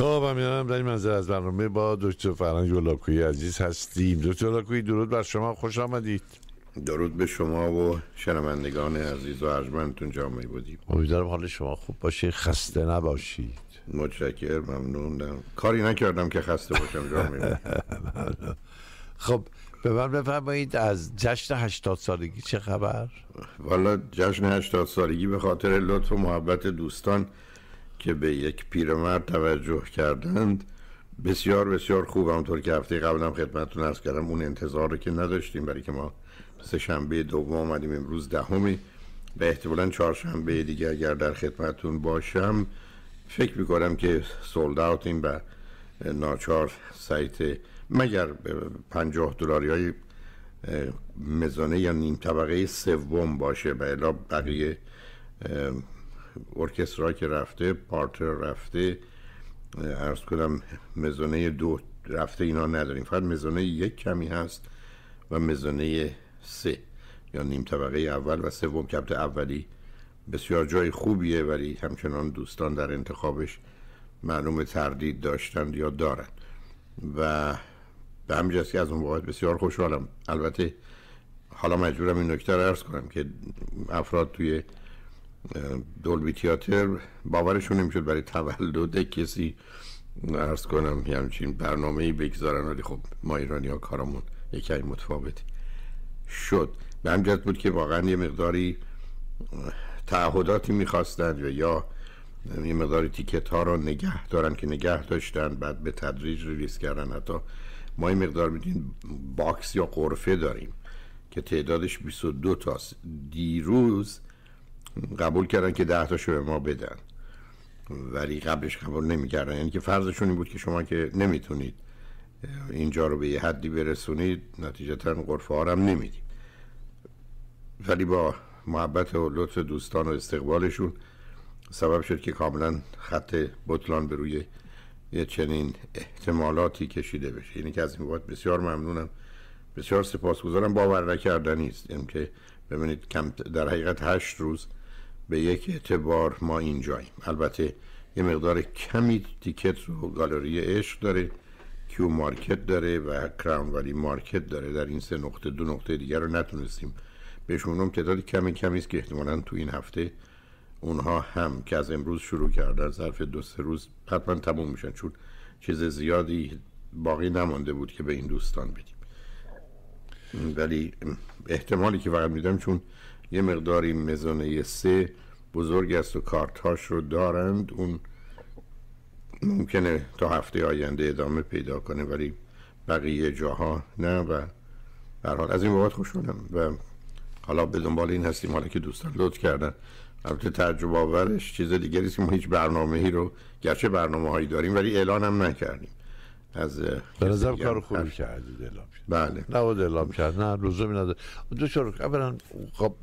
خب هم در این منظر از برنامه با دکتر فرهنگ گلابکویی عزیز هستیم. دکتر گلابکویی درود بر شما خوش آمدید. درود به شما و شنوندگان عزیز و ارجمندتون جامعه بودیم امیدوارم حال شما خوب باشه خسته نباشید. متشکر ممنونم کاری نکردم که خسته باشم جامعه خب به من بفرمایید از جشن هشتاد سالگی چه خبر؟ والا جشن هشتاد سالگی به خاطر لطف و محبت دوستان که به یک پیرمرد توجه کردند بسیار بسیار خوب. همونطور که هفته قبلم خدمتتون ارز کردم اون انتظار رو که نداشتیم. برای که ما سه شنبه دوم آمدیم امروز دهمی. به احتمالا چهارشنبه دیگه اگر در خدمتتون باشم فکر می‌کنم که سولد اوتیم و ناچار سایت مگر پنجاه دلاری های مزانه یا نیم طبقه سوم باشه و الا بقیه ارکسترا که رفته پارتر رفته ارز کنم مزانه دو رفته اینا نداریم. فقط مزانه یک کمی هست و مزانه سه. یا نیم طبقه اول و سوم کبت اولی. بسیار جای خوبیه ولی همچنان دوستان در انتخابش معلوم تردید داشتند یا دارند. و به همین که از اون باید بسیار خوشحالم. البته حالا مجبورم این نکته رو ارز کنم که افراد توی دولبی تیاتر باورشون نمی‌شد برای تولد کسی ارز کنم همچین برنامه ای بگذارن ولی خب ما ایرانی ها کارمون یکی متفاوتی شد. به همجرد بود که واقعا یه مقداری تعهداتی می‌خواستند و یا یه مقداری تیکت ها رو نگه دارن که نگه داشتن بعد به تدریج ریلیز کردن. حتی ما این مقدار میدین باکس یا قرفه داریم که تعدادش 22 تاست دیروز قبول کردن که ده تاشو به ما بدن. ولی قبلش قبول نمی‌کردن. یعنی که فرضشون این بود که شما که نمی‌تونید اینجا رو به یه حدی برسونید نتیجتا قرفه ها هم نمیدیم ولی با محبت و لطف دوستان و استقبالشون سبب شد که کاملا خط بطلان به روی یه چنین احتمالاتی کشیده بشه. یعنی که از این بابت بسیار ممنونم. بسیار سپاسگزارم. باور نکردنی است. یعنی که ببینید کم در حقیقت هشت روز به یک اعتبار ما اینجاییم. البته یه مقدار کمی تیکت رو گالری عشق داره کیو مارکت داره و کراون ولی مارکت داره. در این سه نقطه دو نقطه دیگر رو نتونستیم. بهشونم تعداد کمی کمی است که احتمالا تو این هفته اونها هم که از امروز شروع کردن ظرف دو سه روز حتما تموم میشن. چون چیز زیادی باقی نمانده بود که به این دوستان بدیم. ولی احتمالی که فقط میدم چون یه مقداری مزانه سه بزرگ است و کارتاش رو دارند. اون ممکنه تا هفته آینده ادامه پیدا کنه ولی بقیه جاها نه و حال از این بابت خوشحالم. و حالا به دنبال این هستیم حالا که دوستان لطف کردن. البته تجربه آورش چیز دیگری که ما هیچ برنامه ای رو گرچه برنامه هایی داریم ولی اعلان هم نکردیم. از به نظر کار خوبی کردید اعلام بله. نباید اعلام کرد نه لزومی نداره. دوچار اولا خب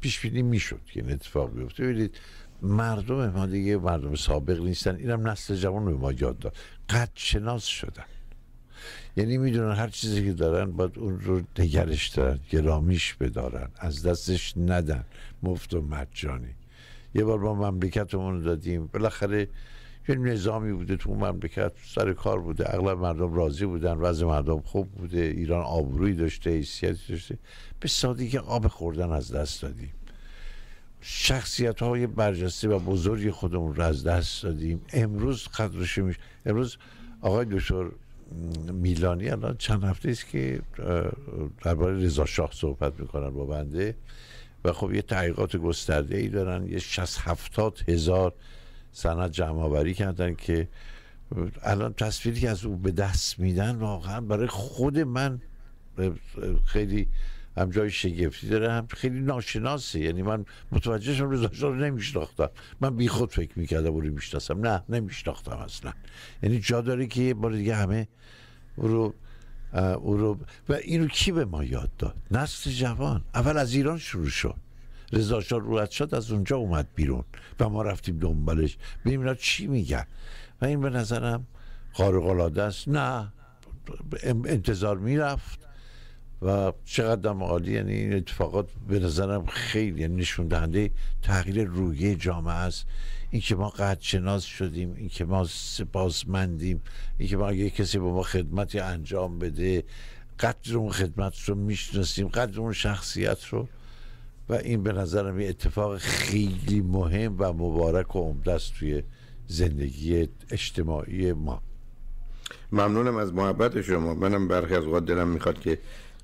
پیش بینی می‌شد که این اتفاق بیفته. ببینید مردم ما دیگه مردم سابق نیستن. اینم نسل جوان به ما یاد داد. قد شناس شدن. یعنی می‌دونن هر چیزی که دارن باید اون رو نگرش دارن گرامیش بدارن از دستش ندن. مفت و مجانی. یه بار ما مملکتمون دادیم. بالاخره یه نظامی بوده تو مملکت سر کار بوده اغلب مردم راضی بودن وضع مردم خوب بوده ایران آبروی داشته حیثیتی داشته. به سادگی آب خوردن از دست دادیم. شخصیت های برجسته و بزرگی خودمون رو از دست دادیم. امروز قدرش میشه امروز آقای دکتر میلانی الان چند هفته است که درباره رضا شاه صحبت می‌کنن با بنده. و خب یه تحقیقات گسترده ای دارن یه 60 هفتاد هزار سند جمع آوری کردن که الان تصویری که از او به دست میدن واقعا برای خود من خیلی هم جای شگفتی داره هم خیلی ناشناسه. یعنی من متوجه شدم رضا رو نمیشناختم. من بی خود فکر می‌کردم او رو می‌شناسم. نه نمیشناختم اصلا. یعنی جا داره که یه بار دیگه همه او رو او رو و اینو کی به ما یاد داد؟ نسل جوان. اول از ایران شروع شد. رضا شاه از اونجا اومد بیرون و ما رفتیم دنبالش. ببینیم اینا چی میگن؟ و این به نظرم خارق العاده است. نه انتظار می‌رفت و چقدر عالی یعنی این اتفاقات به نظرم خیلی یعنی نشون دهنده تغییر رویه جامعه است. اینکه ما قدرشناس شدیم اینکه ما سپاسمندیم اینکه ما اگه کسی با ما خدمتی انجام بده قدر اون خدمت رو می‌شناسیم قدر اون شخصیت رو و این به نظرم یه اتفاق خیلی مهم و مبارک و عمده است توی زندگی اجتماعی ما. ممنونم از محبت شما. منم برخی از اوقات دلم می‌خواد که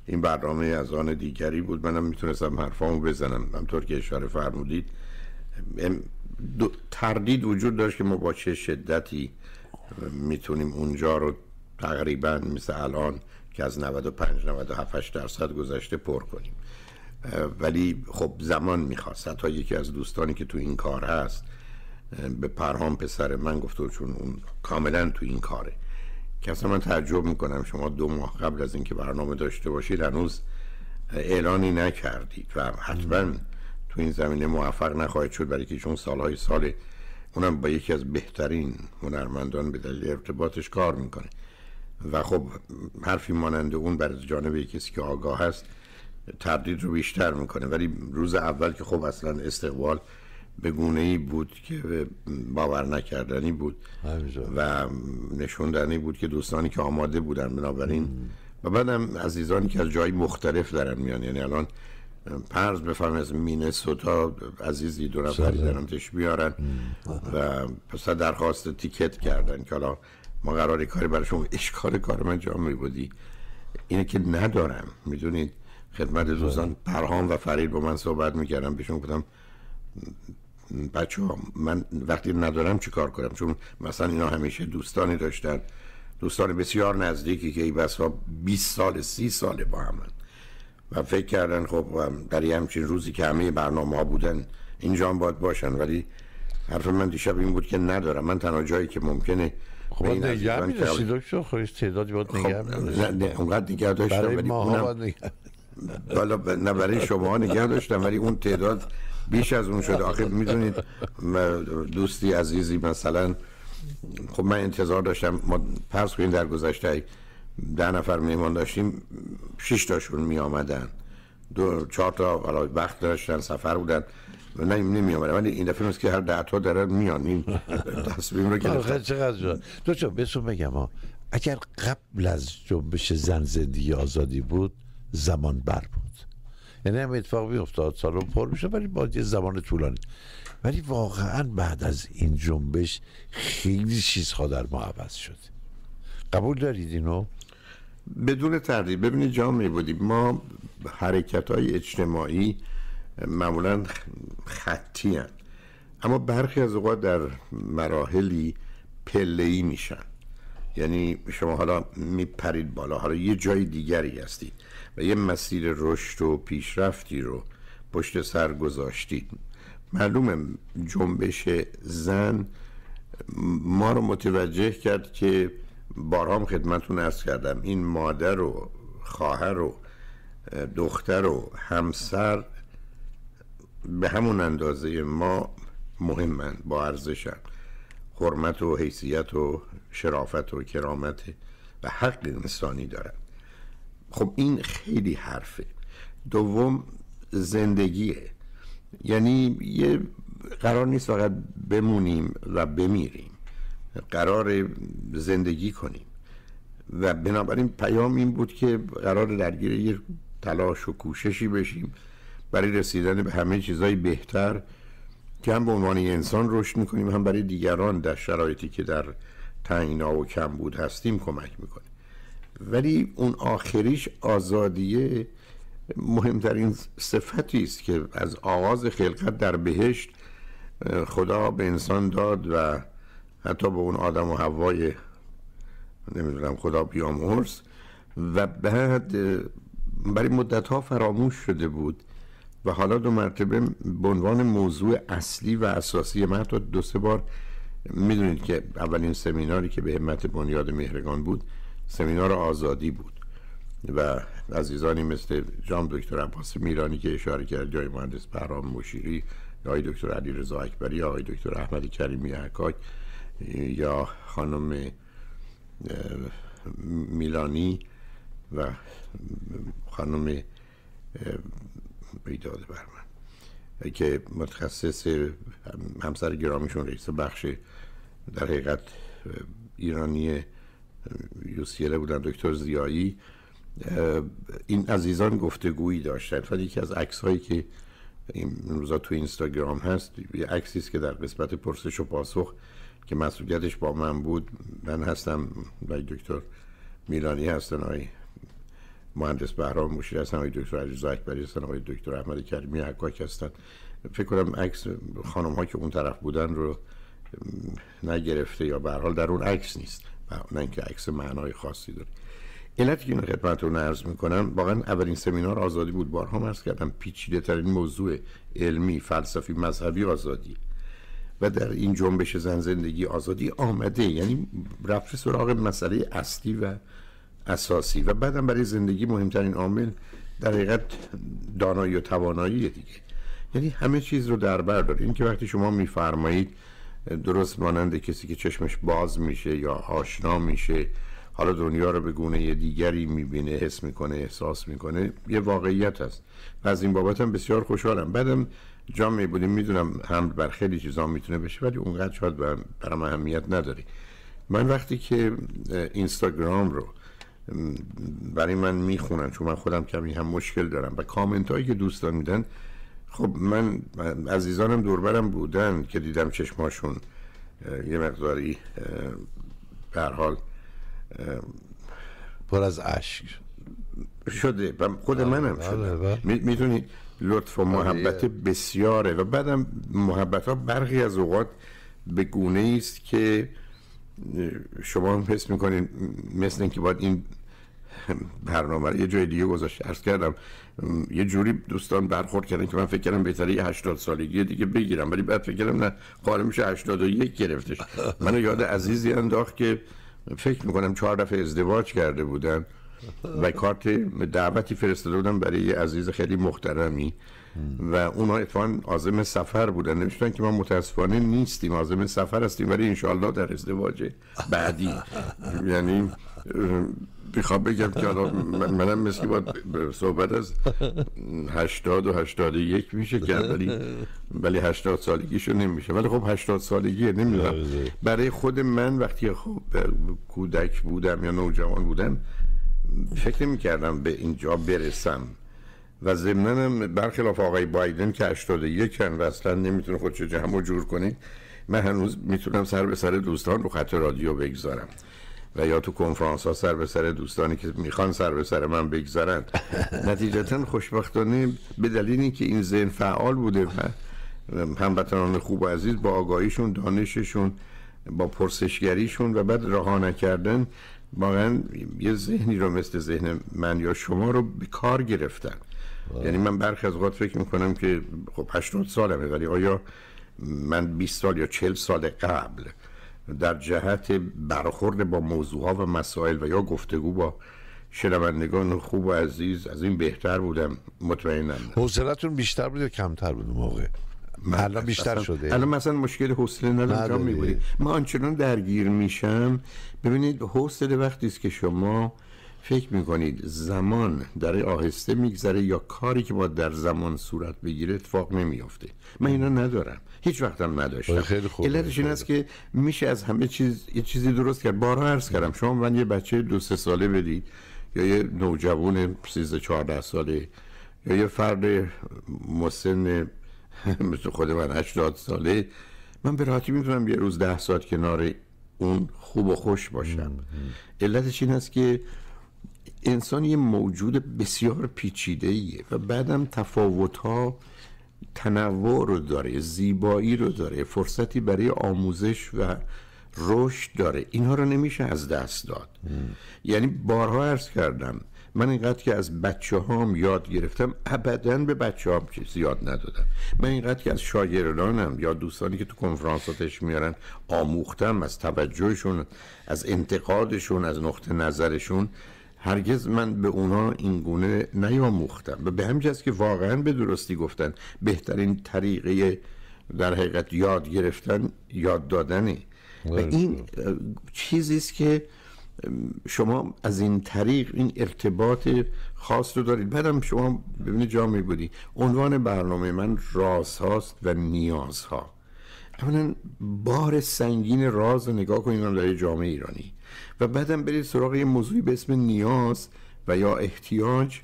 این برنامه از آن دیگری بود. منم می‌تونستم حرفامو بزنم. همطور که اشاره فرمودید تردید وجود داشت که ما با چه شدتی می‌تونیم اونجا رو تقریبا مثل الان که از 95 97 درصد گذشته پر کنیم. ولی خب زمان می‌خواست. حتی یکی از دوستانی که تو این کار هست به پرهام پسر من گفته چون اون کاملا تو این کاره. که اصلا من تعجب می‌کنم شما دو ماه قبل از اینکه برنامه داشته باشید هنوز اعلانی نکردید و حتما تو این زمینه موفق نخواهید شد برای که چون سالهای سال اونم با یکی از بهترین هنرمندان به دلیل ارتباطش کار می‌کنه. و خب حرفی مانند اون بر جانب کسی که آگاه هست تردید رو بیشتر می‌کنه. ولی روز اول که خب اصلا استقبال به گونه ای بود که باور نکردنی بود و نشوندنی بود که دوستانی که آماده بودن بنابراین. و بعدم عزیزانی که از جای مختلف دارن میان. یعنی الان پرز بفهم از مینسوتا عزیزی دو نفری دارن تش بیارن و پس درخواست تیکت کردن که حالا ما قراری کاری برای شما اشکال کار من جا می بودی اینه که ندارم. می‌دونید؟ خدمت دوستان پرهام و فرید با من صحبت می‌کردم بهشون گفتم بچه ها من وقتی ندارم چی کار کنم؟ چون مثلا اینا همیشه دوستانی داشتن. دوستان بسیار نزدیکی که ای بسا 20 سال 30 ساله با همن و فکر کردن خب در همچین روزی که همه برنامه ها بودن اینجا هم باید باشن. ولی حرف من دیشب این بود که ندارم. من تنها جایی که ممکنه خب نگه می داشتی دکتر. خواهی تعدادی باید خب نگه نه اونقدر نگه داشتم برای ماها باید نگه نه برای شما نگه داشتم ولی اون تعداد بیش از اون شده. آخه می‌دونید دوستی عزیزی مثلا خب من انتظار داشتم ما پرس کنیم در گذشته ده نفر میمان داشتیم شش تاشون می آمدن دو چهار تا وقت داشتن سفر بودن. نه نمی آمدن ولی این دفعه که هر ده تا دارن میان. این تصمیم رو گرفتن. چقدر دو چه بسون بگم اگر قبل از جنبش زن زندگی آزادی بود زمان بر بود. یعنی هم اتفاق افتاد سالن پر میشه ولی با یه زمان طولانی. ولی واقعا بعد از این جنبش خیلی چیزها در ما عوض شد. قبول دارید اینو؟ بدون تردید. ببینید جامعه بودیم ما حرکت های اجتماعی معمولا خطی هن. اما برخی از اوقات در مراحلی پله میشن. یعنی شما حالا میپرید بالا حالا یه جای دیگری هستید. و یه مسیر رشد و پیشرفتی رو پشت سر گذاشتید معلومه جنبش زن ما رو متوجه کرد که بارام خدمتون ارز کردم این مادر و خواهر و دختر و همسر به همون اندازه ما مهمند با ارزشن. حرمت و حیثیت و شرافت و کرامت و حق انسانی دارن. خب این خیلی حرفه. دوم زندگیه. یعنی یه قرار نیست فقط بمونیم و بمیریم. قرار زندگی کنیم. و بنابراین پیام این بود که قرار درگیر یه تلاش و کوششی بشیم برای رسیدن به همه چیزهای بهتر که هم به عنوان انسان رشد می‌کنیم هم برای دیگران در شرایطی که در تعینا و کم بود هستیم کمک می‌کنیم. ولی اون آخریش آزادیه مهمترین صفتی است که از آغاز خلقت در بهشت خدا به انسان داد و حتی به اون آدم و هوای نمی‌دونم خدا بیامرز و بعد برای مدت ها فراموش شده بود و حالا دو مرتبه به عنوان موضوع اصلی و اساسی من حتی دو سه بار می‌دونید که اولین سمیناری که به همت بنیاد مهرگان بود سمینار آزادی بود و عزیزانی مثل جام دکتر عباس میرانی که اشاره کرد جای مهندس بهرام مشیری آقای دکتر علی رضا اکبری آقای دکتر احمد کریمی حکاک یا خانم میلانی و خانم بیداد بر که متخصص همسر گرامیشون رئیس بخش در حقیقت ایرانی یوسیله بودن دکتر زیایی. این عزیزان گفتگویی داشتن. و یکی از عکس هایی که این روزا تو اینستاگرام هست یه عکسی است که در قسمت پرسش و پاسخ که مسئولیتش با من بود. من هستم و دکتر میلانی هستن آقای مهندس بهرام مشیر هستن آقای دکتر عزیز اکبری هستن آقای دکتر احمد کریمی حکاک هستن. فکر کنم عکس خانم ها که اون طرف بودن رو نگرفته یا به حال در اون عکس نیست. نه اینکه عکس معنای خاصی داره. علتی که اینو خدمتتون عرض می‌کنم واقعا اولین سمینار آزادی بود. بارها عرض کردم پیچیده ترین موضوع علمی فلسفی مذهبی آزادی. و در این جنبش زن زندگی آزادی آمده یعنی رفت سراغ مسئله اصلی و اساسی. و بعدم برای زندگی مهمترین عامل در حقیقت دانایی و توانایی دیگه. یعنی همه چیز رو در بر داره این که وقتی شما میفرمایید درست مانند کسی که چشمش باز میشه یا آشنا میشه حالا دنیا رو به گونه دیگری می‌بینه حس می‌کنه احساس می‌کنه یه واقعیت هست. و از این بابت هم بسیار خوشحالم. بعدم جا بودیم می‌دونم هم بر خیلی چیزا می‌تونه بشه ولی اونقدر شاید برام اهمیت نداری. من وقتی که اینستاگرام رو برای من می‌خونن چون من خودم کمی هم مشکل دارم و کامنت هایی که دوستان میدن خب من عزیزانم دوربرم بودن که دیدم چشماشون یه مقداری به حال پر از اشک. شده. خود بله، منم بله، شده بله. می‌تونید لطف و محبت بسیاره و بعدم محبت ها برخی از اوقات به گونه است که شما هم حس می‌کنین مثل اینکه باید این برنامه یه جای دیگه گذاشت ارز کردم یه جوری دوستان برخورد کردن که من فکر کردم بهتره یه 80 سالگی دیگه بگیرم ولی بعد فکر کردم نه قاره میشه 81 گرفتش. منو یاد عزیزی انداخت که فکر می‌کنم چهار دفعه ازدواج کرده بودن و کارت دعوتی فرستاده بودن برای یه عزیز خیلی محترمی. و اونا اتفاقا عازم سفر بودن. نوشتن که ما متاسفانه نیستیم عازم سفر هستیم ولی انشالله در ازدواج بعدی. یعنی می‌خوام بگم که الان منم مثل باید صحبت از هشتاد و هشتاد یک میشه کرد ولی ولی هشتاد سالگیشو نمیشه. ولی خب هشتاد سالگیه نمی‌دونم. برای خود من وقتی خب کودک بودم یا نوجوان بودم فکر نمی کردم به اینجا برسم. و ضمنم برخلاف آقای بایدن که 81 کن و اصلا نمی‌تونه خودشو جمع جور کنه من هنوز می‌تونم سر به سر دوستان رو خط رادیو بگذارم. و یا تو کنفرانس ها سر به سر دوستانی که می‌خوان سر به سر من بگذارن نتیجتا خوشبختانه به دلیل اینکه این ذهن فعال بوده و هموطنان خوب و عزیز با آگاهیشون دانششون با پرسشگریشون و بعد رها نکردن واقعا یه ذهنی رو مثل ذهن من یا شما رو به کار گرفتن. یعنی من برخی از اوقات فکر می‌کنم که خب 80 سالمه ولی آیا من 20 سال یا 40 سال قبل در جهت برخورد با موضوع ها و مسائل و یا گفتگو با شنوندگان خوب و عزیز از این بهتر بودم. مطمئنم. حوصلتون بیشتر بود یا کمتر بود موقع؟ الان بیشتر شده. الان مثلا مشکل حوصله ندارم میبودی من آنچنان درگیر میشم. ببینید حوصله وقتی است که شما فکر می‌کنید زمان در آهسته میگذره یا کاری که باید در زمان صورت بگیره اتفاق نمیافته؟ من اینا ندارم. هیچ وقتم نداشتم. خیلی خوب علتش این است که میشه از همه چیز یه چیزی درست کرد. بارها عرض کردم. شما من یه بچه دو سه ساله بدید یا یه نوجوان 13 14 ساله یا یه فرد مسن مثل خود من 80 ساله من به راحتی می‌تونم یه روز ده ساعت کنار اون خوب و خوش باشم. علتش این است که انسان یه موجود بسیار پیچیده ایه و بعدم تفاوت ها تنوع رو داره زیبایی رو داره فرصتی برای آموزش و رشد داره. اینها رو نمیشه از دست داد. یعنی بارها عرض کردم من اینقدر که از بچه هام یاد گرفتم ابدا به بچه هام چیز یاد ندادم. من اینقدر که از شاگردانم یا دوستانی که تو کنفرانساتش میارن آموختم از توجهشون از انتقادشون از نقطه نظرشون. هرگز من به اونا این گونه نیاموختم. و به همین که واقعا به درستی گفتن بهترین طریقه در حقیقت یاد گرفتن یاد دادنه. و این چیزی است که شما از این طریق این ارتباط خاص رو دارید. بعدم شما ببینید جا بودی عنوان برنامه من راز هاست و نیاز ها اولا بار سنگین راز رو نگاه کنید. در جامعه ایرانی. و بعدم برید سراغ یه موضوعی به اسم نیاز و یا احتیاج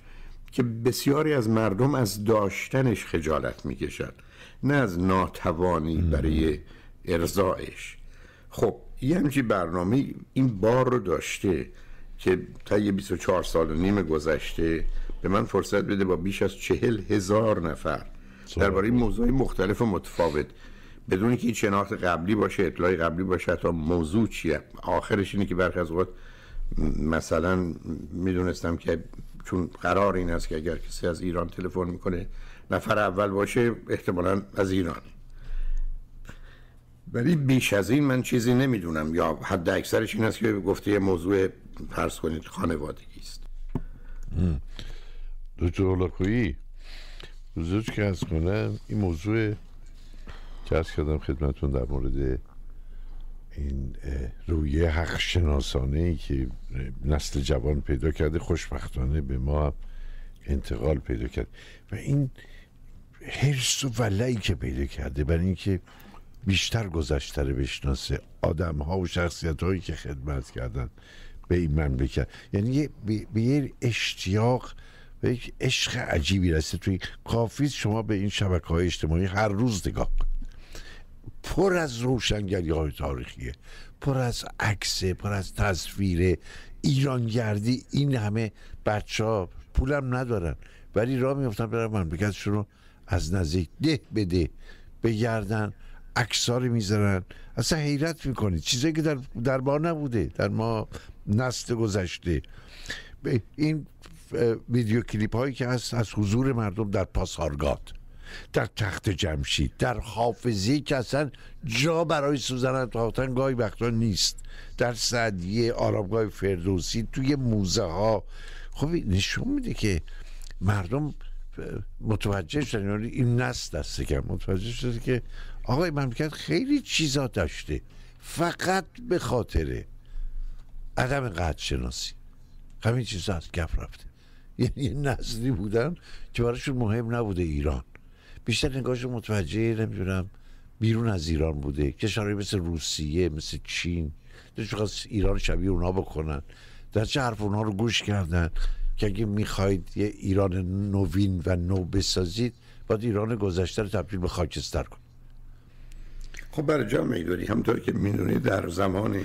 که بسیاری از مردم از داشتنش خجالت می‌کشند نه از ناتوانی برای ارزایش خب یه همچی برنامه این بار رو داشته که تا یه 24 سال و نیم گذشته به من فرصت بده با بیش از چهل هزار نفر. درباره موضوع مختلف و متفاوت بدون که این شناخت قبلی باشه اطلاعی قبلی باشه حتی موضوع چیه؟ آخرش اینه که برخی از اوقات مثلا می‌دونستم که چون قرار این است که اگر کسی از ایران تلفن می‌کنه نفر اول باشه احتمالا از ایران. ولی بیش از این من چیزی نمی‌دونم یا حد اکثرش این است که گفته یه موضوع فرض کنید خانوادگی است. دکتر هولاکویی بزرگ که از کنم این موضوع که از کردم خدمتون در مورد این رویه حق شناسانه ای که نسل جوان پیدا کرده خوشبختانه به ما انتقال پیدا کرد. و این حرس و ولعی که پیدا کرده برای اینکه بیشتر گذشته بشناسه آدم ها و شخصیت هایی که خدمت کردن به این مملکت. یعنی به یه اشتیاق و یک عشق عجیبی رسته توی کافی شما به این شبکه های اجتماعی هر روز نگاه پر از روشنگری های تاریخیه پر از عکسه پر از تصویر ایرانگردی این همه بچه ها پولم ندارن ولی راه میفتن برن مملکتشون رو از نزدیک ده بده بگردن اکساری می‌ذارن. اصلا حیرت می‌کنید چیزایی که در, در ما نبوده در ما نسل گذشته. این ویدیو کلیپ هایی که هست از حضور مردم در پاسارگاد. در تخت جمشید. در حافظی که اصلا جا برای سوزن تاختن گاهی وقتا نیست. در صدیه آرامگاه فردوسی توی موزه ها خب نشون میده که مردم متوجه شدن یعنی این نست دسته که متوجه شده که آقای مملکت خیلی چیزا داشته. فقط به خاطر عدم قدر شناسی همین چیزا از گپ رفته. یعنی نسلی بودن که براشون مهم نبوده ایران. بیشتر نگاهشون متوجه نمی‌دونم بیرون از ایران بوده. کشورهای مثل روسیه مثل چین دلشون ایران شبیه اونا بکنن. در چه حرف اونا رو گوش کردن که اگه می‌خواید یه ایران نوین و نو بسازید باید ایران گذشته رو تبدیل به خاکستر کن خب برای جامعه ایرانی همطور که می‌دونید در زمان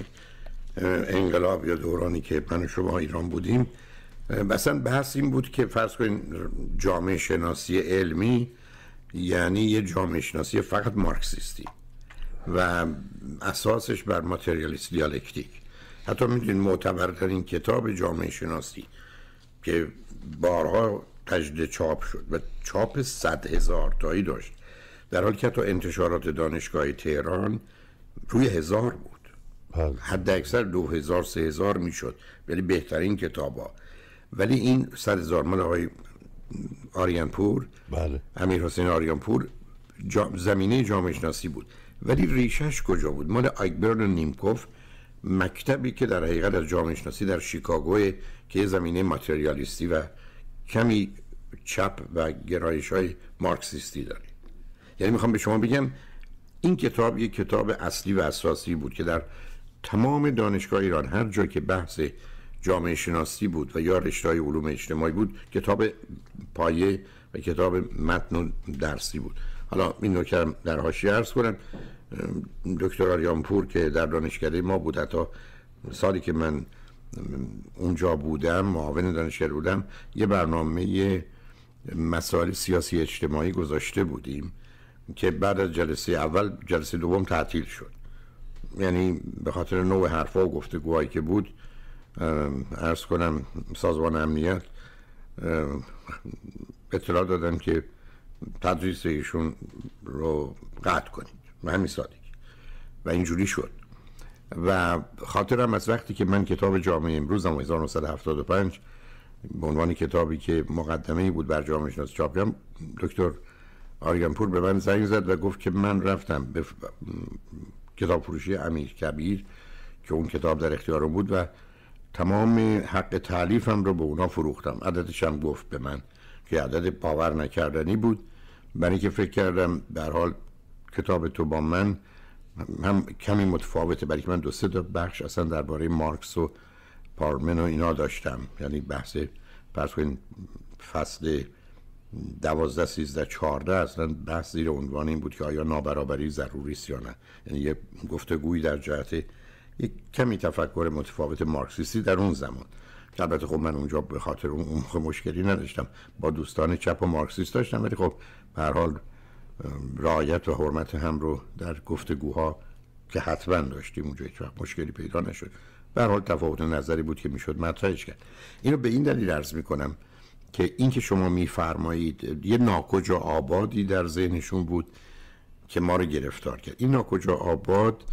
انقلاب یا دورانی که من شما ایران بودیم مثلا بحث این بود که فرض کنید جامعه شناسی علمی یعنی یه جامعه شناسی فقط مارکسیستی و اساسش بر ماتریالیست دیالکتیک. حتی می‌دونید معتبرترین کتاب جامعه شناسی که بارها تجدید چاپ شد و چاپ صد هزار تایی داشت در حالی که تو انتشارات دانشگاه تهران روی هزار بود. بله. حد اکثر دو هزار سه هزار می شد ولی بهترین کتاب ها ولی این صد هزار مال آقای آریانپور بله. امیر حسین آریانپور جا زمینه جامعه شناسی بود. ولی ریشش کجا بود؟ مال آیکبرن و نیمکوف مکتبی که در حقیقت از جامعه شناسی در شیکاگو که زمینه ماتریالیستی و کمی چپ و گرایش های مارکسیستی داره. یعنی می‌خوام به شما بگم این کتاب یک کتاب اصلی و اساسی بود که در تمام دانشگاه ایران هر جا که بحث جامعه شناسی بود و یا رشته های علوم اجتماعی بود کتاب پایه و کتاب متن و درسی بود. حالا این نکته در حاشیه عرض کنم. دکتر آریانپور که در دانشکده ما بود حتی سالی که من اونجا بودم معاون دانشگاه بودم یه برنامه مسائل سیاسی اجتماعی گذاشته بودیم که بعد از جلسه اول جلسه دوم تعطیل شد. یعنی به خاطر نوع حرفا و گفتگوهایی که بود ارز کنم سازمان امنیت اطلاع دادن که تدریس ایشون رو قطع کنید. و همین سادگی. و اینجوری شد. و خاطرم از وقتی که من کتاب جامعه امروز 1975 به عنوان کتابی که مقدمه بود بر جامعه شناسی چاپ کردم دکتر آریانپور به من زنگ زد و گفت که من رفتم به کتاب فروشی امیر کبیر که اون کتاب در اختیارم بود و تمام حق تعلیفم رو به اونا فروختم. عددش هم گفت به من که عدد باور نکردنی بود. برای اینکه فکر کردم در حال کتاب تو با من هم کمی متفاوته. برای که من دو سه بخش اصلا درباره مارکس و پارمن و اینا داشتم. یعنی بحث پس فصل دوازده سیزده چارده اصلا بحث زیر عنوان این بود که آیا نابرابری ضروری است یا نه. یعنی یه گفتگویی در جهت یک کمی تفکر متفاوت مارکسیستی در اون زمان. که البته خب من اونجا به خاطر اون موقع مشکلی نداشتم. با دوستان چپ و مارکسیست داشتم ولی خب به حال رعایت و حرمت هم رو در گفتگوها که حتما داشتیم اونجا هیچ وقت مشکلی پیدا نشد. به حال تفاوت نظری بود که می‌شد مطرحش کرد. اینو به این دلیل عرض می‌کنم که این که شما میفرمایید یه ناکجا آبادی در ذهنشون بود که ما رو گرفتار کرد. این ناکجا آباد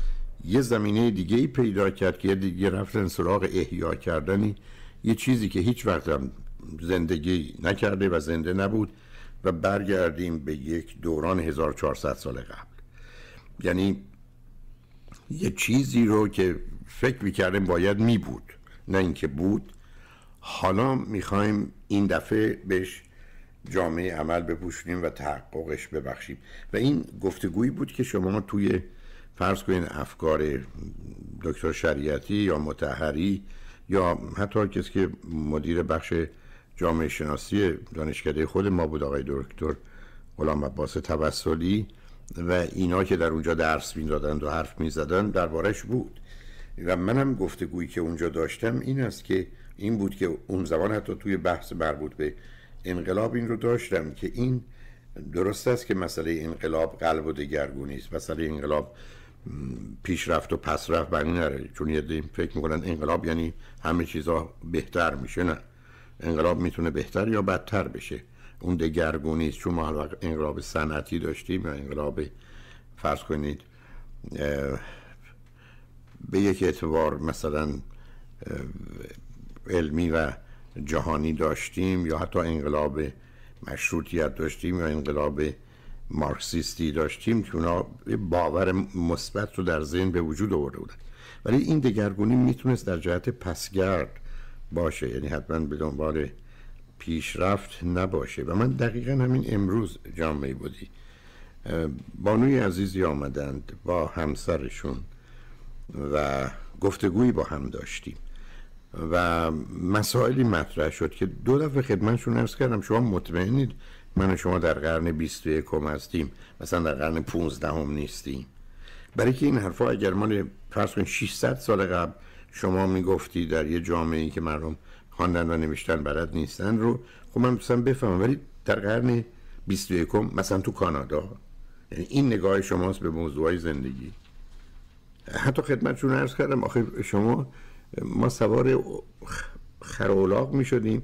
یه زمینه دیگه ای پیدا کرد که دیگه رفتن سراغ احیا کردنی. یه چیزی که هیچ وقت هم زندگی نکرده و زنده نبود و برگردیم به یک دوران 1400 سال قبل. یعنی یه چیزی رو که فکر می‌کردیم باید می بود نه اینکه بود. حالا می‌خوایم این دفعه بهش جامعه عمل بپوشونیم و تحققش ببخشیم. و این گفتگویی بود که شما توی فرض کنین افکار دکتر شریعتی یا متحری یا حتی کسی که مدیر بخش جامعه شناسی دانشکده خود ما بود آقای دکتر غلام عباس توسلی و اینا که در اونجا درس می‌دادند و حرف می‌زدن دربارش بود. و منم گفتگویی که اونجا داشتم این است که این بود که اون زمان حتی توی بحث مربوط به انقلاب این رو داشتم که این درست است که مسئله انقلاب قلب و دگرگونی است. مسئله انقلاب پیشرفت و پسرفت بنی نره. چون یه فکر می‌کنن انقلاب یعنی همه چیزا بهتر میشه نه؟ انقلاب می‌تونه بهتر یا بدتر بشه؟ اون دگرگونی است. چون ما انقلاب صنعتی داشتیم یا انقلاب فرض کنید به یک اعتبار مثلا علمی و جهانی داشتیم یا حتی انقلاب مشروطیت داشتیم یا انقلاب مارکسیستی داشتیم که اونا باور مثبت رو در ذهن به وجود آورده بودن. ولی این دگرگونی می‌تونست در جهت پسگرد باشه یعنی حتما به دنبال پیشرفت نباشه. و من دقیقا همین امروز جامعه بودی. بانوی عزیزی آمدند با همسرشون و گفتگویی با هم داشتیم. و مسائلی مطرح شد که دو دفعه خدمتشون ارز کردم شما مطمئنید من و شما در قرن 21 هستیم. مثلا در قرن 15 هم نیستیم. برای که این حرفا اگر ما فرض کنید 600 سال قبل شما می‌گفتی در یه جامعه ای که مردم خواندن و نوشتن بلد نیستن رو خب من مثلا بفهمم ولی در قرن 21 مثلا تو کانادا یعنی این نگاه شماست به موضوع زندگی. حتی خدمتشون عرض کردم آخه شما ما سوار خر اولاق می شدیم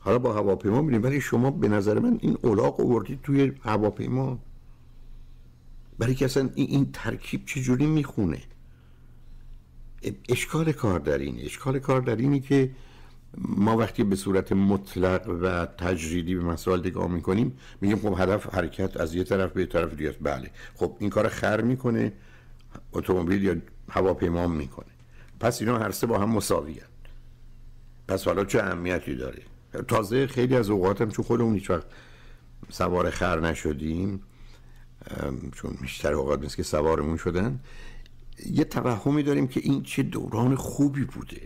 حالا با هواپیما میریم ولی شما به نظر من این اولاق آوردید توی هواپیما. برای که اصلا این, این ترکیب چجوری می‌خونه؟ اشکال کار در این اشکال کار در اینی که ما وقتی به صورت مطلق و تجریدی به مسائل نگاه می‌کنیم میگیم خب هدف حرکت از یه طرف به طرف دیگه بله. خب این کار خر می‌کنه اتومبیل یا هواپیما می‌کنه. پس اینا هر سه با هم مساویان پس حالا چه اهمیتی داره؟ تازه خیلی از اوقاتم چون خودمون هیچ وقت سوار خر نشدیم. چون بیشتر اوقات نیست که سوارمون شدن. یه توهمی داریم که این چه دوران خوبی بوده.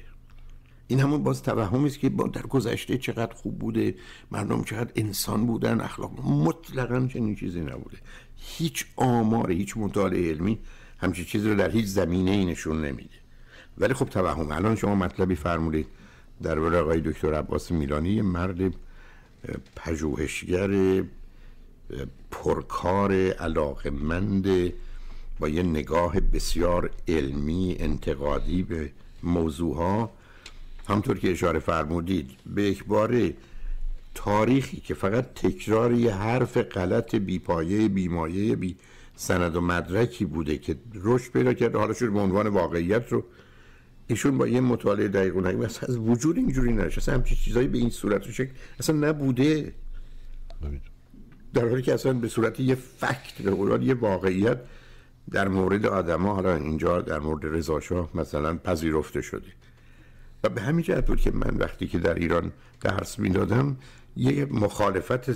این همون باز توهمی است که در گذشته چقدر خوب بوده مردم چقدر انسان بودن اخلاق مطلقا چنین چیزی نبوده. هیچ آمار هیچ مطالعه علمی همچین چیزی رو در هیچ زمینه ای نشون نمیده. ولی خب توهم. الان شما مطلبی فرمودید. در آقای دکتر عباس میلانی مرد پژوهشگر پرکار علاقمند با یه نگاه بسیار علمی انتقادی به موضوع ها همطور که اشاره فرمودید به یک باره تاریخی که فقط تکرار یه حرف غلط بیپایه بیمایه بی سند و مدرکی بوده که رشد پیدا کرده حالا شد به عنوان واقعیت رو ایشون با یه مطالعه دقیق اصلا از وجود اینجوری نشه. اصلا همچین چیزایی به این صورت و شکل اصلا نبوده. در حالی که اصلا به صورت یه فکت به قولان یه واقعیت در مورد آدما حالا اینجا در مورد رضا مثلا پذیرفته شده. و به همین جهت بود که من وقتی که در ایران درس می‌دادم یه مخالفت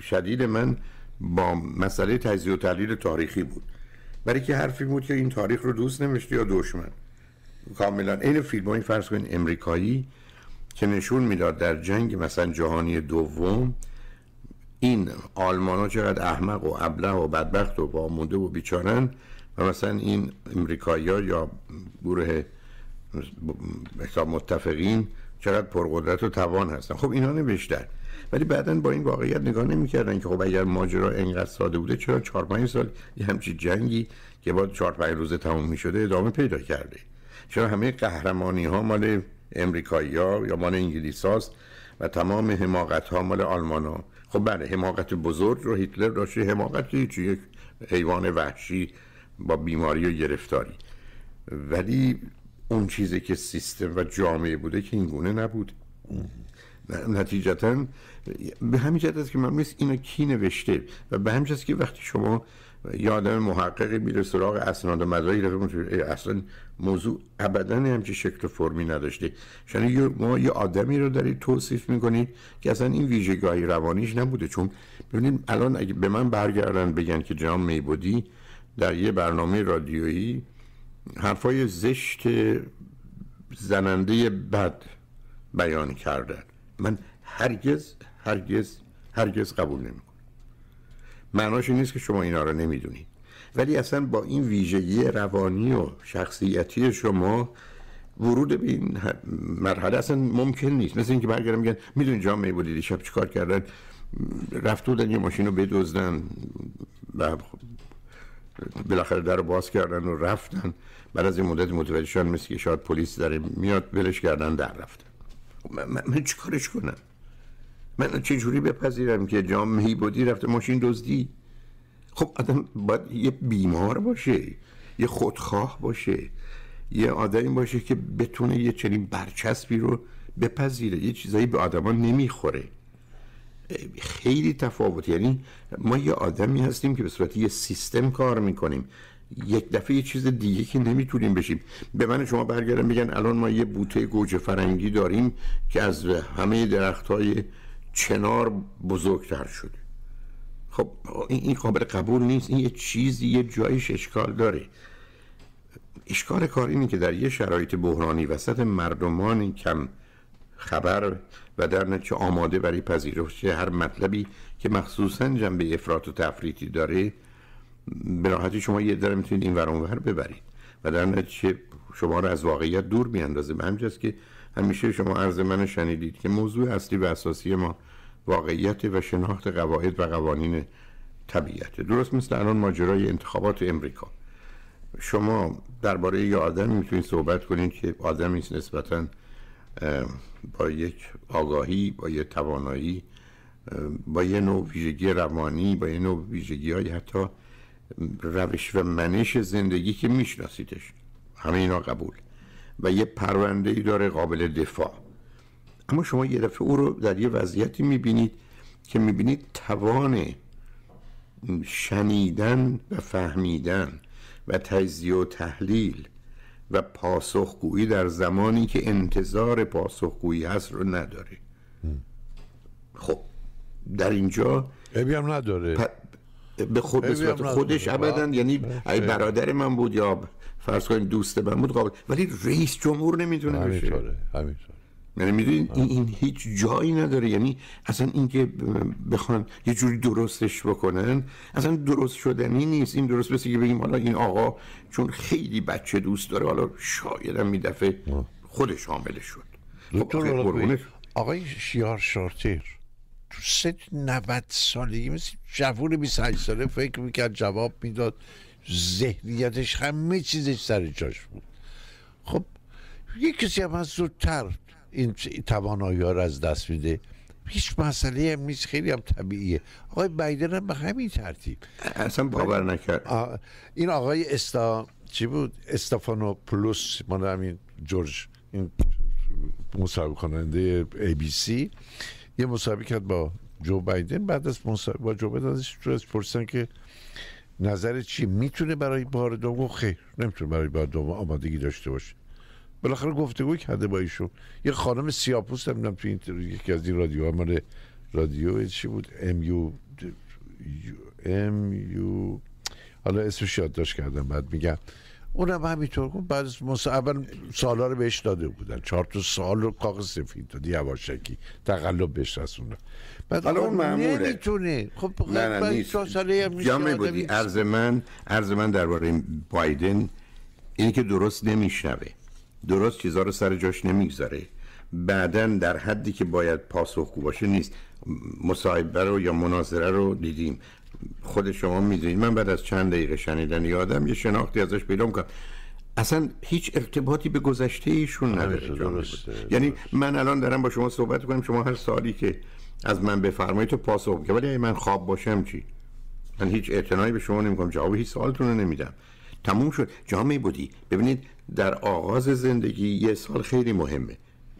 شدید من با مسئله تجزیه و تحلیل تاریخی بود. برای که حرفی بود که این تاریخ رو دوست نمیشتی یا دشمن. کاملا این فیلم های فرض کنید امریکایی که نشون می‌داد در جنگ مثلا جهانی دوم این آلمان ها چقدر احمق و ابله و بدبخت و وامونده و بیچارن و مثلا این امریکایی ها یا گروه حساب متفقین چقدر پرقدرت و توان هستن. خب اینا نوشتن. ولی بعدا با این واقعیت نگاه نمی‌کردن که خب اگر ماجرا اینقدر ساده بوده چرا 4 5 سال یه همچی جنگی که با 4 5 روزه تموم می شده ادامه پیدا کرده؟ چرا همه قهرمانی ها مال امریکایی ها یا مال انگلیس هاست و تمام حماقت ها مال آلمان ها خب بله حماقت بزرگ رو هیتلر داشته حماقت یک حیوان وحشی با بیماری و گرفتاری. ولی اون چیزی که سیستم و جامعه بوده که این گونه نبود. نتیجتا به همین جهت است که من مثل اینو کی نوشته؟ و به همین که وقتی شما یه آدم محققی میره سراغ اسناد و مدارک رفت اصلا موضوع ابدا همچی شکل و فرمی نداشته. شما ما یه آدمی رو دارید توصیف می‌کنید که اصلا این ویژگاهی روانیش نبوده. چون ببینید الان اگه به من برگردن بگن که جناب میبودی در یه برنامه رادیویی حرفای زشت زننده بد بیان کردن من هرگز هرگز هرگز قبول نمی‌کنم. معناش این نیست که شما اینا رو نمی‌دونید ولی اصلا با این ویژگی روانی و شخصیتی شما ورود به این مرحله اصلا ممکن نیست. مثل اینکه برگردم میگن می‌دونی جامعه بودید دیشب چیکار کردن؟ رفت بودن یه ماشین رو بدزدن و بالاخره در رو باز کردن و رفتن. بعد از این مدت متوجه شدن مثل که شاید پلیس داره میاد ولش کردن در رفتن. من, من چیکارش کنم؟ من چه جوری بپذیرم که جامعه بودی رفته ماشین دزدی؟ خب آدم باید یه بیمار باشه یه خودخواه باشه یه آدمی باشه که بتونه یه چنین برچسبی رو بپذیره یه چیزایی به آدما نمی‌خوره. خیلی تفاوت. یعنی ما یه آدمی هستیم که به صورت یه سیستم کار می‌کنیم. یک دفعه یه چیز دیگه که نمی‌تونیم بشیم. به من شما برگردم بگن الان ما یه بوته گوجه فرنگی داریم که از همه درخت های چنار بزرگتر شده خب این قابل قبول نیست. این یه چیزی یه جایش اشکال داره. اشکال کار اینه که در یه شرایط بحرانی وسط مردمان کم خبر و در نتیجه آماده برای پذیرش هر مطلبی که مخصوصا جنبه افراط و تفریطی داره به راحتی شما یه داره می‌تونید این ور ببرید. و در نتیجه شما رو از واقعیت دور بیاندازه به همجاست که همیشه شما عرض من شنیدید که موضوع اصلی و اساسی ما واقعیت و شناخت قواعد و قوانین طبیعت. درست مثل الان ماجرای انتخابات امریکا. شما درباره یه آدمی می‌تونید صحبت کنید که آدمی است نسبتا با یک آگاهی با یک توانایی با یه نوع ویژگی روانی با یه نوع ویژگی های حتی روش و منش زندگی که میشناسیدش. همه اینا قبول. و یه پرونده ای داره قابل دفاع. اما شما یه دفعه او رو در یه وضعیتی می‌بینید که می‌بینید توان شنیدن و فهمیدن و تجزیه و تحلیل و پاسخگویی در زمانی که انتظار پاسخگویی هست رو نداره. خب در اینجا ابی هم نداره. به خود به خودش ابدا یعنی ای برادر من بود یا فرض کنیم دوست من بود قابل ولی رئیس جمهور نمی‌تونه بشه. همینطوره همینطوره یعنی می‌دونید این, این هیچ جایی نداره. یعنی اصلا اینکه بخوان یه جوری درستش بکنن اصلا درست شدنی نیست. این درست بسید که بگیم حالا این آقا چون خیلی بچه دوست داره حالا شاید هم میدفعه خودش حامله شد. خب آقای شیار شارتر تو ست 90 سالگی مثل جوون 28 ساله فکر می‌کرد جواب می‌داد. ذهنیتش همه چیزش سر جاش بود. خب یه کسی هم از زودتر این توانایی ها رو از دست میده. هیچ مسئله هم نیست خیلی هم طبیعیه. آقای بایدن هم به همین ترتیب. اصلا باور نکرد. این آقای استا چی بود؟ استفانو پلوس مال همین جورج این مصاحبه کننده ای بی سی یه مصاحبه کرد با جو بایدن بعد از مصاحبه با جو بایدن ازش پرسیدن که نظر چی؟ می‌تونه برای بار دوم؟ خیر. نمی‌تونه برای بار دوم آمادگی داشته باشه. بالاخره گفتگو کرده با ایشون یه خانم سیاپوست هم تو این یکی از این رادیو مال رادیو چی بود؟ ام یو ام یو حالا اسمش یادداشت کردم بعد میگم. اونم همینطور کن بعد از اول سالا رو بهش داده بودن. چهار تا سال رو کاغذ سفید داد. یواشکی تقلب بهش رسوندن. بعد حالا اون معموله. نمی‌تونه. خب نه نه نیست. ساله هم بودی. عرض من عرض من درباره بایدن اینی که درست نمیشنوه. درست چیزا رو سر جاش نمی‌گذاره. بعدا در حدی که باید پاسخگو باشه نیست. مصاحبه رو یا مناظره رو دیدیم. خود شما می‌دونید. من بعد از چند دقیقه شنیدن یادم یه شناختی ازش پیدا می‌کنم. اصلا هیچ ارتباطی به گذشته ایشون نداره یعنی من الان دارم با شما صحبت کنم شما هر سالی که از من بفرمایید تو پاسخ که ولی من خواب باشم چی؟ من هیچ اعتنایی به شما نمی‌کنم. جواب هیچ سوالتون رو نمیدم. تموم شد. جامعه بودی. ببینید در آغاز زندگی یه سال خیلی مهمه.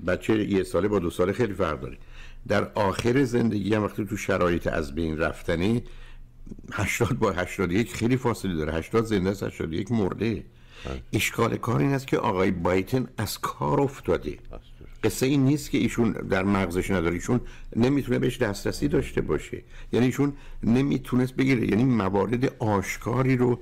بچه یه ساله با دو ساله خیلی فرق داره. در آخر زندگی هم وقتی تو شرایط از بین رفتنی 80 با 81 خیلی فاصله داره. 80 زنده است 81 مرده. اشکال کار این است که آقای بایتن از کار افتاده. قصه این نیست که ایشون در مغزش نداره. ایشون نمی‌تونه بهش دسترسی داشته باشه. یعنی ایشون نمی‌تونست بگیره. یعنی موارد آشکاری رو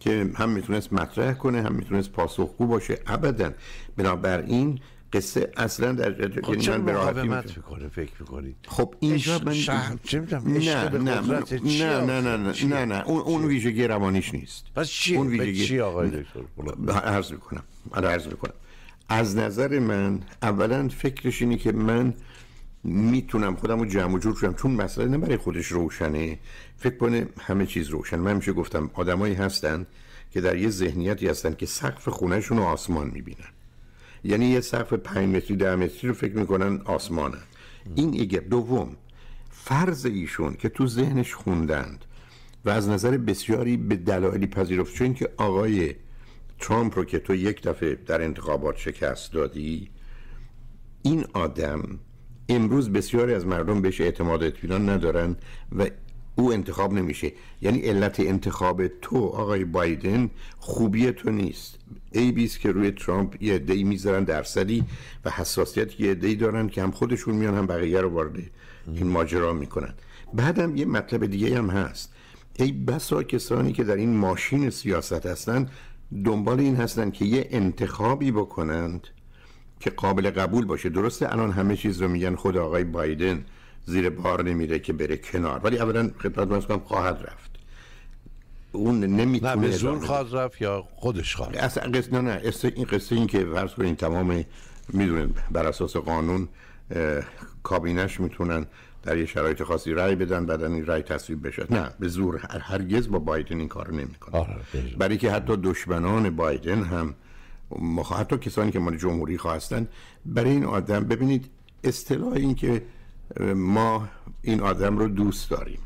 که هم می‌تونست مطرح کنه هم می‌تونست پاسخگو باشه. ابدا. بنابراین قصه اصلا در خب یعنی چرا مقاومت می‌کنه فکر می‌کنید خب این من شهر چه می‌دونم نه نه نه نه نه نه نه اون اون ویژگی روانیش نیست. پس چی؟ اون ویژگی چی آقای دکتر عرض می‌کنم من عرض می‌کنم. از نظر من اولا فکرش اینه که من می‌تونم خودم رو جمع و جور کنم. چون مسئله نه برای خودش روشنه. فکر کنه همه چیز روشن. من میشه گفتم آدمایی هستن که در یه ذهنیتی هستن که سقف خونهشون رو آسمان می‌بینن. یعنی یه سقف 5 متری 10 متری رو فکر می‌کنن آسمانه. این ایگه دوم فرض ایشون که تو ذهنش خوندند و از نظر بسیاری به دلایلی پذیرفت چون که آقای ترامپ رو که تو یک دفعه در انتخابات شکست دادی این آدم امروز بسیاری از مردم بهش اعتماد اطمینان ندارن و او انتخاب نمیشه. یعنی علت انتخاب تو آقای بایدن خوبی تو نیست. ای بیست که روی ترامپ یه دی می‌ذارن درصدی و حساسیت یه دی دارن که هم خودشون میان هم بقیه رو وارد این ماجرا می‌کنن. بعدم یه مطلب دیگه هم هست. ای بسا کسانی که در این ماشین سیاست هستن دنبال این هستن که یه انتخابی بکنند که قابل قبول باشه. درسته الان همه چیز رو میگن خود آقای بایدن. زیر بار نمیره که بره کنار. ولی اولا خدمت کنم خواهد رفت. اون نمی‌تونه نه به زور خواهد رفت یا خودش خواهد اصلا قصه نه نه این قصه این که فرض کنین تمام می‌دونن بر اساس قانون کابینش می‌تونن در یه شرایط خاصی رای بدن بعد این رای تصویب بشه. نه به زور هرگز با بایدن این کار نمی‌کنه. آره برای که حتی دشمنان بایدن هم حتی کسانی که مال جمهوری خواستن برای این آدم ببینید اصطلاح این که ما این آدم رو دوست داریم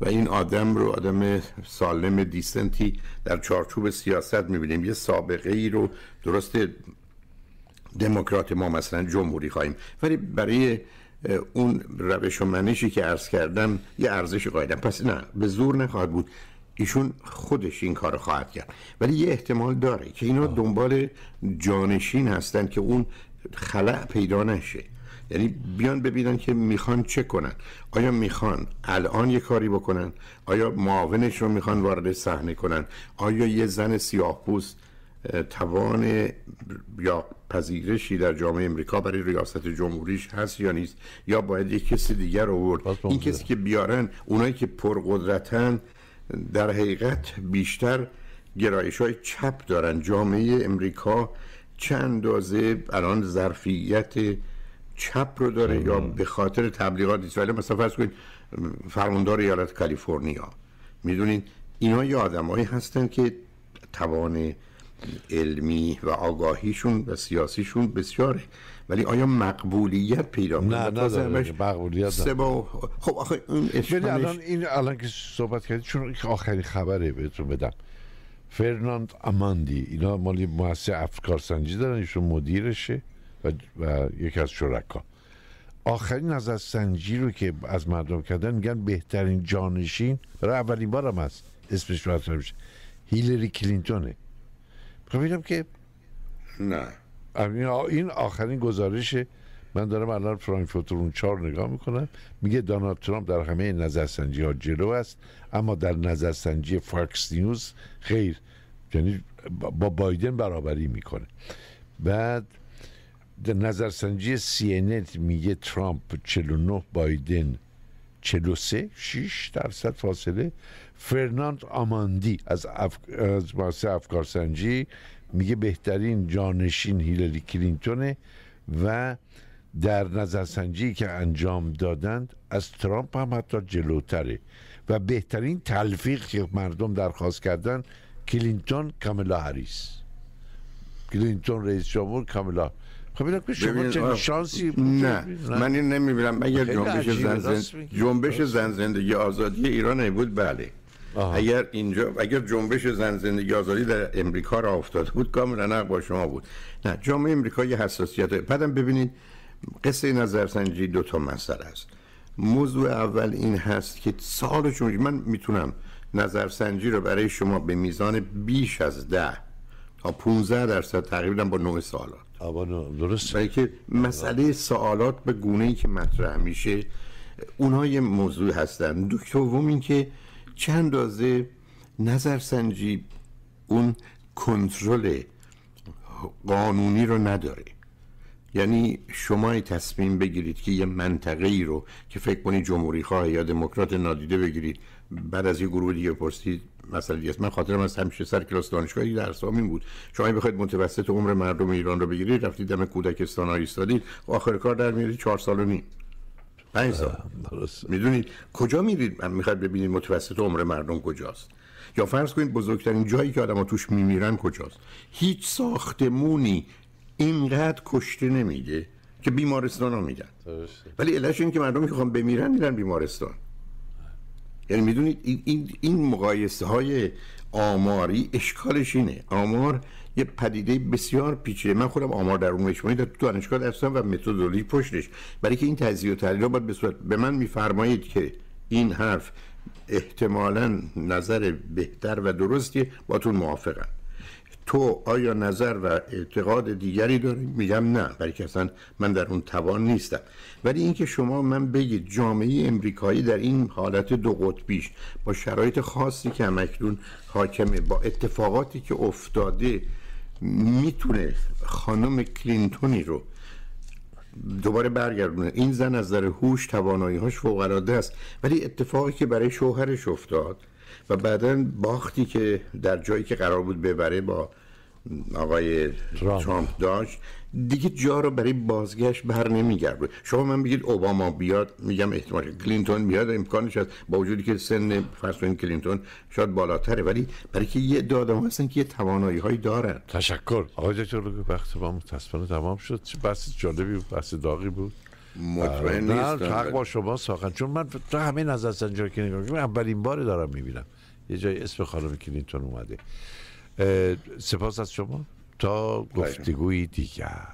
و این آدم رو آدم سالم دیسنتی در چارچوب سیاست می‌بینیم. یه سابقه ای رو درست دموکرات ما مثلا جمهوری خواهیم. ولی برای اون روش و منشی که عرض کردم یه ارزش قایدم پس نه به زور نخواهد بود. ایشون خودش این کار خواهد کرد. ولی یه احتمال داره که اینا دنبال جانشین هستن که اون خلع پیدا نشه. یعنی بیان ببینن که می‌خوان چه کنن. آیا می‌خوان الان یه کاری بکنن؟ آیا معاونش رو می‌خوان وارد صحنه کنن؟ آیا یه زن سیاه پوست توان یا پذیرشی در جامعه امریکا برای ریاست جمهوریش هست یا نیست؟ یا باید یک کسی دیگر آورد؟ این کسی که بیارن اونایی که پرقدرتن در حقیقت بیشتر گرایش های چپ دارن. جامعه امریکا چند اندازه الان ظرفیت چپ رو داره یا به خاطر تبلیغات اسرائیل مثلا فرض کنید فرماندار ایالت کالیفرنیا. می‌دونین اینا یه آدمایی هستن که توان علمی و آگاهیشون و سیاسیشون بسیاره. ولی آیا مقبولیت پیدا نه نه مقبولیت سبا... خب آخه این الان این الان که صحبت کردید چون آخرین خبره بهتون بدم. فرناند اماندی اینا مالی مؤسسه افکار سنجی دارن ایشون مدیرشه. و, و یکی از شرکا. آخرین نظر سنجی رو که از مردم کردن میگن بهترین جانشین برای اولین بارم هست اسمش مطرح میشه. هیلری کلینتونه. ببینم که نه. این آخرین گزارشه من دارم الان فرانکفورت رو چهار نگاه می‌کنم. میگه دونالد ترامپ در همه نظرسنجی ها جلو است اما در نظرسنجی فاکس نیوز خیر. یعنی با بایدن برابری می‌کنه. بعد نظرسنجی سی میگه ترامپ 49 بایدن 43 6 درصد فاصله. فرناند آماندی از, اف... از افکارسنجی میگه بهترین جانشین هیلری کلینتونه و در نظرسنجی که انجام دادند از ترامپ هم حتی جلوتره و بهترین تلفیق که مردم درخواست کردن کلینتون کاملا هریس. کلینتون رئیس جمهور کاملا خب شما چه شانسی نه من این نمی‌بینم اگر جنبش زن, جنبش زن زندگی آزادی ایران بود بله اگر اینجا اگر جنبش زن زندگی آزادی در امریکا را افتاده بود کاملا حق با شما بود نه جامعه امریکا یه حساسیت بعدم ببینید قصه نظرسنجی دو تا مسئله است موضوع اول این هست که سالشون من می‌تونم نظرسنجی رو برای شما به میزان بیش از ده تا 15 درصد تقریبا با نوع سوالات درست برای که مسئله سوالات به گونه ای که مطرح میشه اونها یه موضوع هستن. دوم این که چند اندازه نظرسنجی اون کنترل قانونی رو نداره؟ یعنی شما تصمیم بگیرید که یه منطقه ای رو که فکر کنید جمهوری خواه یا دموکرات نادیده بگیرید بعد از یه گروه دیگه پرسید مثلا دیگه من خاطرم از همیشه سر کلاس دانشگاهی در این بود. شما بخواید متوسط عمر مردم ایران رو بگیرید رفتید دم کودکستان ها ایستادید آخر کار در میارید چهار سال و نیم. پنج سال. می‌دونید کجا میرید؟ می‌خواید ببینید متوسط عمر مردم کجاست. یا فرض کنید بزرگترین جایی که آدم توش میمیرن کجاست؟ هیچ ساختمونی اینقدر کشته نمیده که بیمارستان ها میدن ولی علتش این که مردم که بمیرن میرن بیمارستان. یعنی می‌دونید این, این مقایسه های آماری اشکالش اینه. آمار یه پدیده بسیار پیچیده. من خودم آمار در اون اجتماعی در تو دانشگاه درستم و متدولوژی پشتش. برای که این تجزیه و تحلیل باید به صورت به من میفرمایید که این حرف احتمالا نظر بهتر و درستی باتون موافقم تو آیا نظر و اعتقاد دیگری داری؟ میگم نه برای که اصلا من در اون توان نیستم. ولی اینکه شما من بگید جامعه امریکایی در این حالت دو قطبیش با شرایط خاصی که همکنون حاکمه با اتفاقاتی که افتاده می‌تونه خانم کلینتونی رو دوباره برگردونه؟ این زن از در هوش توانایی هاش فوق است. ولی اتفاقی که برای شوهرش افتاد و بعدا باختی که در جایی که قرار بود ببره با آقای ترامپ. داشت دیگه جا رو برای بازگشت بر نمیگرد. شما من بگید اوباما بیاد میگم احتمال کلینتون بیاد امکانش هست. با وجودی که سن فرض کلینتون شاید بالاتره ولی برای که یه دادم هستن که یه توانایی هایی دارن. تشکر. آقای دکتر وقت با متاسفانه تمام شد. چه بحث جالبی بود بحث داغی بود. مطمئن نیستم. حق با شما ساخن چون من تو همه نظر سنجا که نگاه اولین بار دارم می‌بینم. یه جای اسم خانم کلینتون اومده. سپاس از شما. تا گفتگوی دیگر.